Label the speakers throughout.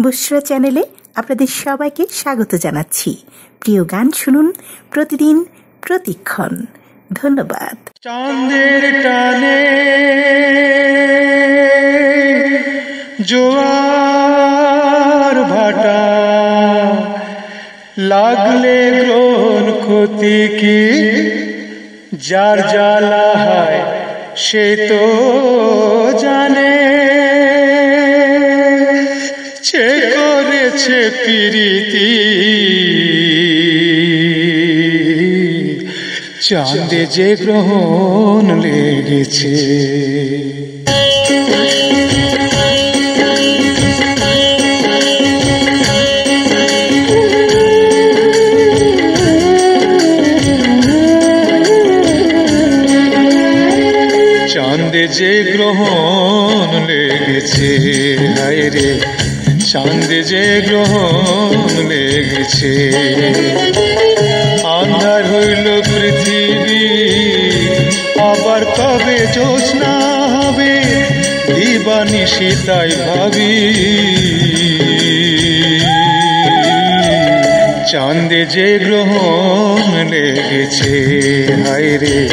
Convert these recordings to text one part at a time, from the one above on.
Speaker 1: বুসরা চ্যানেলে আপনাদের সবাইকে স্বাগত জানাচ্ছি। প্রিয় গান শুনুন প্রতিদিন প্রতিক্ষণ। ধন্যবাদ।
Speaker 2: চাঁদের টানে জোয়ার ভাটা, লাগলে গ্রহণ ক্ষতি কি? যার জ্বালা হয় সে তো জানে। সে করেছে প্রীতি। চাঁদে যে গ্রহণ লেগেছে। চাঁদে যে গ্রহণ লেগেছে হায় রে চাঁদে যে গ্রহণ লেগেছে। আন্ধার হইল পৃথিবী, আবার কবে জোৎস্না হবে দিবানিশি তাই ভাবি। চাঁদে যে গ্রহণ লেগেছে, হায় রে।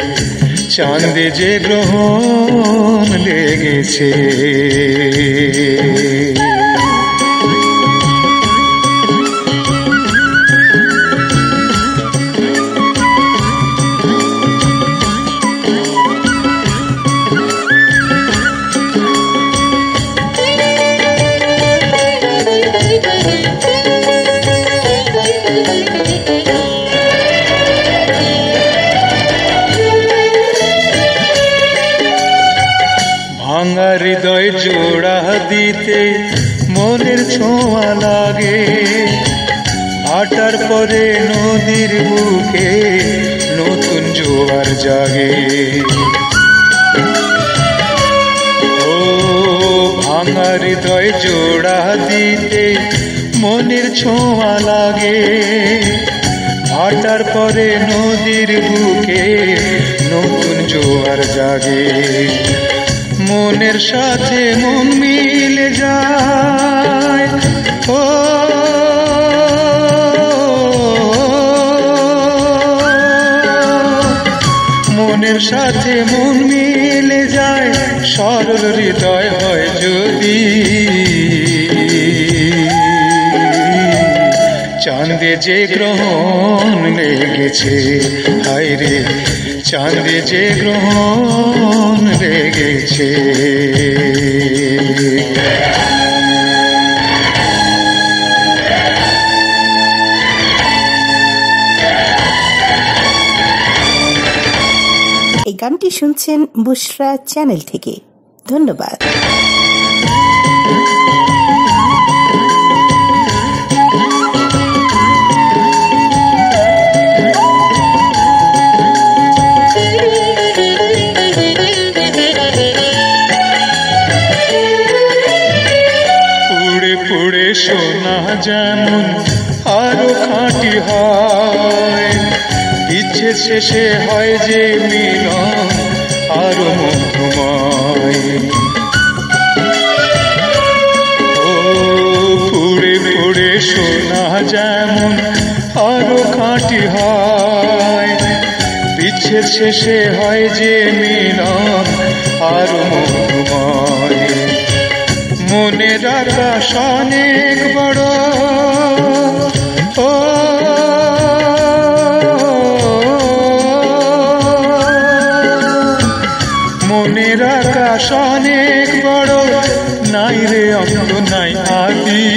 Speaker 2: চাঁদে যে গ্রহণ লেগেছে। ভাঙা হৃদয় জোড়া দিতে মনের ছোঁয়া লাগে। আটার পরে নদীর বুকে নতুন জোয়ার জাগে। ও ভাঙা হৃদয় জোড়া দিতে মনের ছোঁয়া লাগে। ভাটার পরে নদীর বুকে নতুন জোয়ার জাগে। মনের সাথে মন মিলে যায়। ও, মনের সাথে মন মিলে যায়। সরল হৃদয় হয় যদি চাঁদে যে গ্রহণ লেগেছে হায় রে চাঁদে যে গ্রহণ লেগেছে।
Speaker 1: এই গানটি শুনছেন বুসরা চ্যানেল থেকে। ধন্যবাদ।
Speaker 2: সোনা যেমন আরও খাঁটি হয়। ইচ্ছে শেষে হয় যে মিলন আরও মধুময়। ও পুড়ে পুড়ে সোনা যেমন আরও খাঁটি হয়। বিচ্ছেদ শেষে হয় যে মিলন আরও মধুময়। মনের আকাশ অনেক বড়। মনের আকাশ অনেক বড়। নাই রে অন্ত নাই আদি।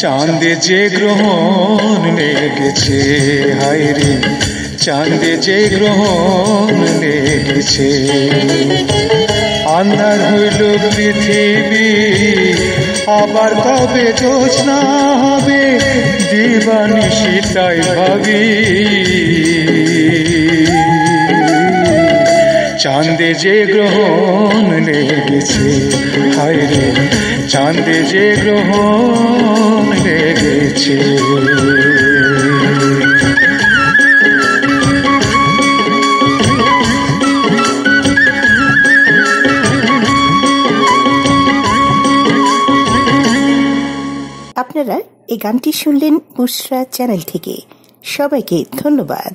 Speaker 2: চাঁদে যে গ্রহণ লেগেছে, হায় রে। চাঁদে যে গ্রহণ লেগেছে। আন্ধার হইল পৃথিবী। আবার কবে জোৎস্না হবে? দিবানিশি তাই ভাবি। চাঁদে যে গ্রহণ লেগেছে হায় রে চাঁদে যে গ্রহণ লেগেছে।
Speaker 1: এই গানটি শুনলেন বুসরা চ্যানেল থেকে। সবাইকে ধন্যবাদ।